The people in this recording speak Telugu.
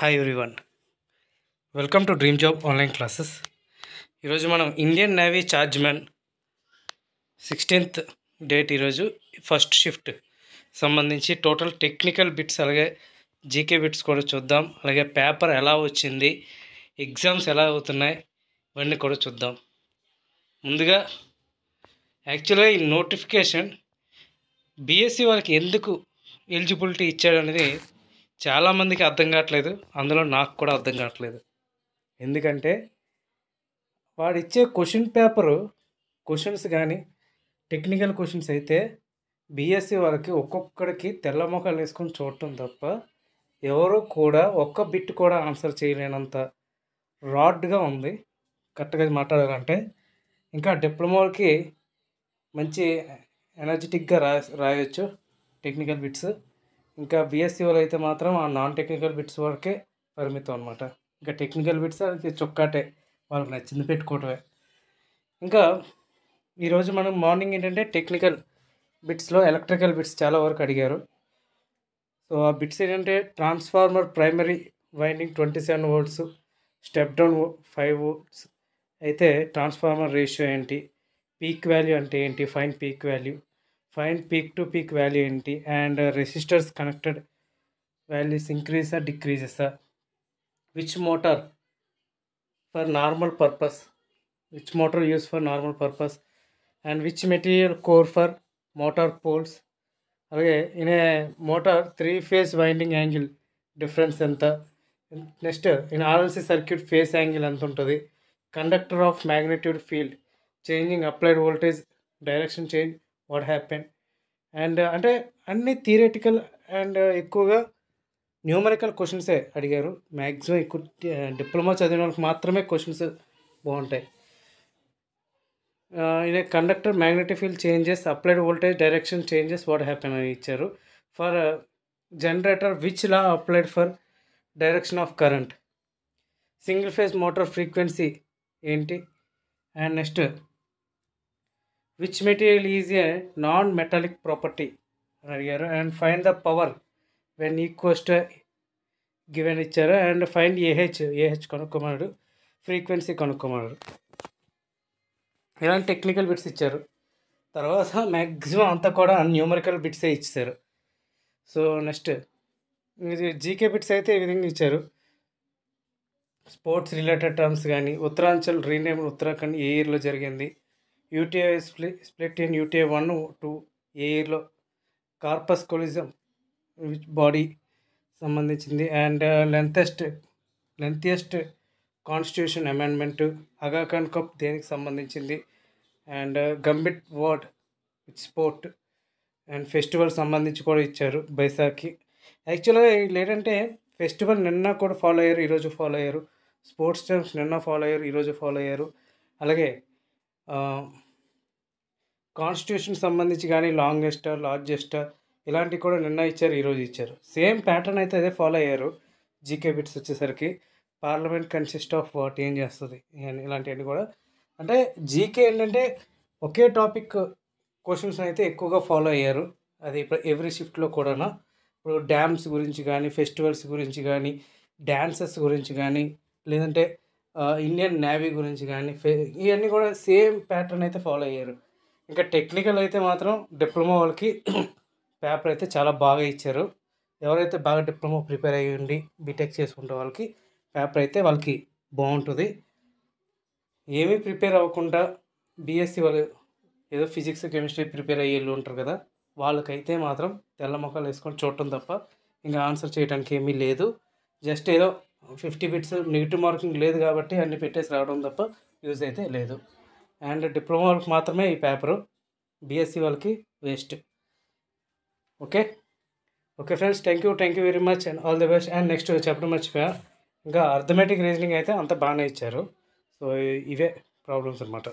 Hi everyone welcome to dream job online classes ఈరోజు మనం Indian navy chargeman sixteenth date ఈరోజు ఫస్ట్ షిఫ్ట్ సంబంధించి టోటల్ టెక్నికల్ బిట్స్ అలాగే జీకే బిట్స్ కూడా చూద్దాం. అలాగే పేపర్ ఎలా వచ్చింది ఎగ్జామ్స్ ఎలా అవుతున్నాయి ఇవన్నీ కూడా చూద్దాం. ముందుగా యాక్చువల్గా ఈ నోటిఫికేషన్ బీఎస్సీ వాళ్ళకి ఎందుకు ఎలిజిబిలిటీ ఇచ్చాడు అనేది చాలామందికి అర్థం కావట్లేదు. అందులో నాకు కూడా అర్థం కావట్లేదు. ఎందుకంటే వాడు ఇచ్చే క్వశ్చన్ పేపరు క్వశ్చన్స్ కానీ టెక్నికల్ క్వశ్చన్స్ అయితే బీఎస్సీ వాళ్ళకి ఒక్కొక్కడికి తెల్ల మొఖాలు వేసుకొని చూడటం తప్ప ఎవరు కూడా ఒక్క బిట్ కూడా ఆన్సర్ చేయలేనంత రాడ్గా ఉంది. కరెక్ట్గా మాట్లాడాలంటే ఇంకా డిప్లొమాకి మంచి ఎనర్జెటిక్గా రా రాయొచ్చు టెక్నికల్ బిట్స్. ఇంకా బీఎస్సీ వాళ్ళు అయితే మాత్రం ఆ నాన్ టెక్నికల్ బిట్స్ వరకే పరిమితం అనమాట ఇంకా టెక్నికల్ బిట్స్ అది చొక్కాటే వాళ్ళకి నచ్చింది పెట్టుకోవటమే. ఇంకా ఈరోజు మనం మార్నింగ్ ఏంటంటే టెక్నికల్ బిట్స్లో ఎలక్ట్రికల్ బిట్స్ చాలా వరకు అడిగారు. సో ఆ బిట్స్ ఏంటంటే transformer primary winding twenty seven volts step down five volts అయితే ట్రాన్స్ఫార్మర్ రేషియో ఏంటి? పీక్ వాల్యూ అంటే ఏంటి? Find peak value fine peak to peak value ఏంటి and resistors connected values ఇంక్రీజా డిక్రీజెసా which motor for normal purpose which motor use for normal purpose and which material core for motor poles అలాగే in a motor three phase winding angle difference ఎంత next in RLC circuit phase angle ఎంత ఉంటుంది conductor of magnitude field changing applied voltage direction change what happen and అంటే అన్ని థియరటికల్ అండ్ ఎక్కువగా న్యూమరికల్ క్వశ్చన్సే అడిగారు. మ్యాక్సిమం ఎక్కువ డిప్లొమా చదివిన వాళ్ళకి మాత్రమే క్వశ్చన్స్ బాగుంటాయి. ఇదే conductor magnetic field changes applied voltage direction changes what happen అని ఇచ్చారు. For generator which law applied for direction of current single phase motor frequency ఏంటి? And next which material is a non metallic property అని అడిగారు. And find the power when equals to given ఇచ్చారు. అండ్ ఫైన్ ఏహెచ్ ఏహెచ్ కనుక్కోమన్నాడు. ఫ్రీక్వెన్సీ కనుక్కోమన్నాడు. ఇలాంటి టెక్నికల్ బిట్స్ ఇచ్చారు. తర్వాత మ్యాక్సిమం అంతా కూడా న్యూమరికల్ బిట్సే ఇచ్చారు. సో నెక్స్ట్ ఇది జీకే బిట్స్ అయితే ఈ విధంగా ఇచ్చారు. స్పోర్ట్స్ రిలేటెడ్ టర్మ్స్ కానీ ఉత్తరాంచల్ రీనేమ్ ఉత్తరాఖండ్ ఏ ఇయర్లో జరిగింది. UTI split split in UTI one two ఏ ఇయర్లో కార్పస్ కొలిజం బాడీ సంబంధించింది. And uh, lengthiest lengthiest constitution amendment Aga Khan దేనికి సంబంధించింది. And uh, gambit word sport and festival సంబంధించి కూడా ఇచ్చారు బైసాకి. యాక్చువల్గా లేదంటే ఫెస్టివల్ నిన్న కూడా ఫాలో అయ్యారు ఈరోజు ఫాలో అయ్యారు. స్పోర్ట్స్ టైమ్స్ నిన్న ఫాలో అయ్యారు ఈరోజు ఫాలో అయ్యారు. అలాగే కాన్స్టిట్యూషన్ సంబంధించి కానీ లాంగెస్ట్ లార్జెస్ట్ ఇలాంటివి కూడా నిన్న ఇచ్చారు ఈరోజు ఇచ్చారు. సేమ్ ప్యాటర్న్ అయితే అదే ఫాలో అయ్యారు. జీకే బిట్స్ వచ్చేసరికి పార్లమెంట్ కన్సిస్ట్ ఆఫ్ వాట్ ఏం చేస్తుంది? ఇలాంటివన్నీ కూడా. అంటే జీకే ఏంటంటే ఒకే టాపిక్ క్వశ్చన్స్ అయితే ఎక్కువగా ఫాలో అయ్యారు. అది ఇప్పుడు ఎవ్రీ షిఫ్ట్లో కూడా ఇప్పుడు డ్యామ్స్ గురించి కానీ ఫెస్టివల్స్ గురించి కానీ డ్యాన్సెస్ గురించి కానీ లేదంటే ఇండియన్ నేవీ గురించి కానీ ఇవన్నీ కూడా సేమ్ ప్యాటర్న్ అయితే ఫాలో అయ్యారు. ఇంకా టెక్నికల్ అయితే మాత్రం డిప్లొమా వాళ్ళకి పేపర్ అయితే చాలా బాగా ఇచ్చారు. ఎవరైతే బాగా డిప్లొమా ప్రిపేర్ అయ్యి ఉండి బీటెక్ చేసుకుంటే వాళ్ళకి పేపర్ అయితే వాళ్ళకి బాగుంటుంది. ఏమీ ప్రిపేర్ అవ్వకుండా బీఎస్సీ వాళ్ళు ఏదో ఫిజిక్స్ కెమిస్ట్రీ ప్రిపేర్ అయ్యి వెళ్ళి ఉంటారు కదా వాళ్ళకైతే మాత్రం తెల్ల మొక్కలు వేసుకొని చూడటం తప్ప ఇంకా ఆన్సర్ చేయడానికి ఏమీ లేదు. జస్ట్ ఏదో ఫిఫ్టీ బిట్స్ నెగిటివ్ మార్కింగ్ లేదు కాబట్టి అన్ని పెట్టేసి రావడం తప్ప యూజ్ అయితే లేదు. అండ్ డిప్లొమా వాళ్ళకి మాత్రమే ఈ పేపరు. బీఎస్సీ వాళ్ళకి waste. Okay? Okay friends thank you thank you very much and all the best. And next చెప్పడం మర్చిపోయా ఇంకా అర్థమెటిక్ రీజనింగ్ అయితే అంత బాగానే ఇచ్చారు. సో ఇవే ప్రాబ్లమ్స్ అనమాట